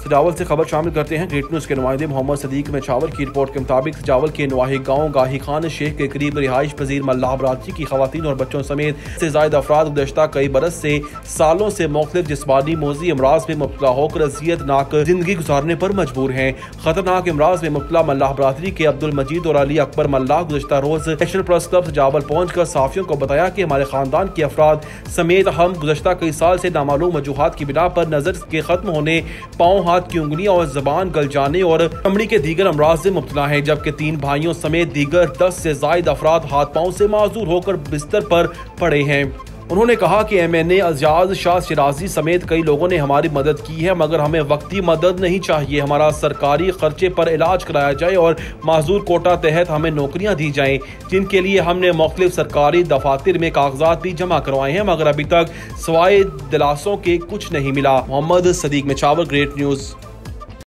सजावल से खबर शामिल करते हैं, ग्रेट न्यूज़ के नुमाइंदे मोहम्मद सदीक मेछावर की रिपोर्ट के मुताबिक सजावल के नवाही गाँव गाही खान शेख के करीब रिहाइश पजीर मल्लाह बरादरी की खातन और बच्चों समेत से जायद अफराद गुजशत कई बरस से सालों से मुख्तलिफ़ जिसमानी मोजी अमराज में मुबला होकर अजियतनाक ज़िंदगी गुजारने पर मजबूर हैं। खतरनाक अमराज में मुबला मल्लाह बरादरी के अब्दुल मजीद और अली अकबर मल्लाह गुजशत रोज नेशनल प्रेस क्लब सजावल पहुँच कर साफियों को बताया कि हमारे खानदान के अफराद समेत हम गुजशत कई साल से नामालूम वजूहत की बिना पर नज़र के खत्म होने पाँव हाथ की उंगलियाँ और जबान गल जाने और चमड़ी के दीगर अमराज से मुबतला है, जबकि तीन भाइयों समेत दीगर दस से जायद अफराद हाथ पाओ से माजूर होकर बिस्तर पर पड़े हैं। उन्होंने कहा कि M N A Ajaz Shah Shirazi समेत कई लोगों ने हमारी मदद की है, मगर हमें वक्ती मदद नहीं चाहिए। हमारा सरकारी खर्चे पर इलाज कराया जाए और माजूर कोटा तहत हमें नौकरियाँ दी जाएँ, जिनके लिए हमने मुख्तलिफ़ सरकारी दफातर में कागजात भी जमा करवाए हैं, मगर अभी तक सवाए दिलासों के कुछ नहीं मिला। मोहम्मद सदीक में चावल, ग्रेट न्यूज़।